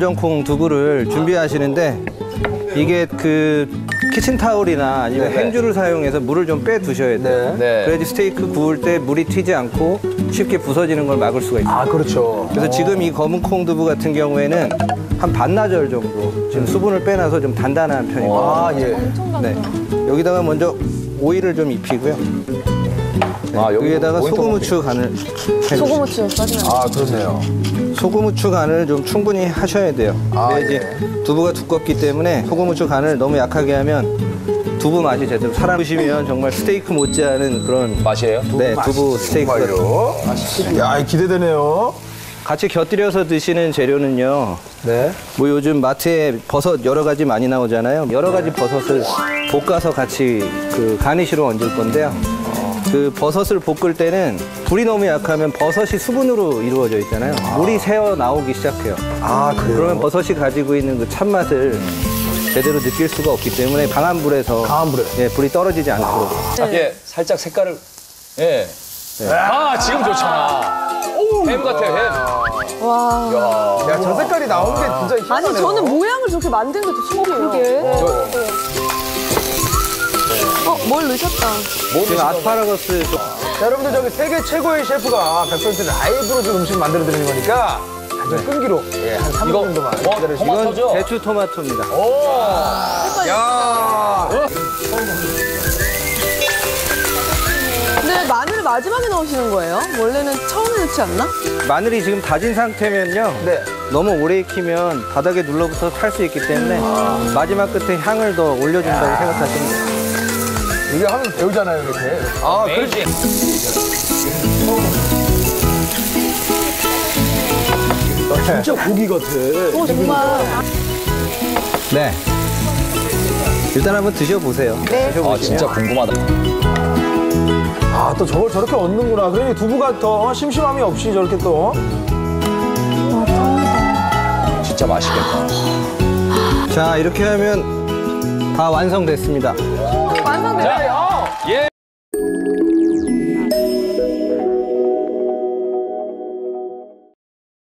정콩 두부를 준비하시는데 이게 그 키친타올이나 아니면 네네. 행주를 사용해서 물을 좀 빼 두셔야 돼요. 네. 네. 그래야지 스테이크 구울 때 물이 튀지 않고 쉽게 부서지는 걸 막을 수가 있어요. 아, 그렇죠. 그래서 지금 이 검은 콩 두부 같은 경우에는 한 반나절 정도 지금 수분을 빼놔서 좀 단단한 편입니다. 아, 예. 네. 여기다가 먼저 오일을 좀 입히고요. 아, 여기 여기에다가 소금 후추 간을 해주세요. 소금 후추 빠지면 아, 그렇네요. 소금 후추 간을 좀 충분히 하셔야 돼요. 아, 근데 이제 두부가 두껍기 때문에 소금 후추 간을 너무 약하게 하면 두부 맛이 제대로 살아보시면 정말 스테이크 못지않은 그런 맛이에요? 네 두부 스테이크가 정말요. 야, 기대되네요. 같이 곁들여서 드시는 재료는요. 네. 뭐 요즘 마트에 버섯 여러 가지 많이 나오잖아요. 여러 가지 버섯을 볶아서 같이 그 가니쉬로 얹을 건데요. 그 버섯을 볶을 때는 불이 너무 약하면 버섯이 수분으로 이루어져 있잖아요. 물이 새어 나오기 시작해요. 아, 그래요? 그러면 버섯이 가지고 있는 그 찬맛을 제대로 느낄 수가 없기 때문에 강한 불에서 강한 불에. 예, 불이 떨어지지 않도록 예, 살짝 색깔을. 예. 아, 지금 좋잖아. 햄 같아요, 햄. 와. 야, 저 색깔이 나온 게 진짜 희한하네요. 아니 저는 모양을 저렇게 만든 게더 신기해요. 그게. 어, 뭘 넣으셨다. 지금 아스파라거스 좀 자, 여러분들 저기 세계 최고의 셰프가 100% 라이브로 지금 음식 만들어 드리는 거니까 아주 끈기로 예, 한 3분 이거 정도만 뭐, 기다려주시고. 이건 토마토죠? 대추 토마토입니다. 야, 근데 마늘을 마지막에 넣으시는 거예요? 원래는 처음에 넣지 않나? 마늘이 지금 다진 상태면요. 네. 너무 오래 익히면 바닥에 눌러붙어서 탈수 있기 때문에 마지막 끝에 향을 더 올려준다고 생각하시면 돼요. 이게 하면 배우잖아요, 이렇게. 아, 메이지. 진짜 고기 같아. 오 정말. 네. 일단 한번 드셔보세요. 네. 드셔보시면 아, 진짜 궁금하다. 아, 또 저걸 저렇게 얻는구나. 그러니 두부가 더 심심함이 없이 저렇게 또. 진짜 맛있겠다. 자, 이렇게 하면 다 완성됐습니다. 완성됐어요.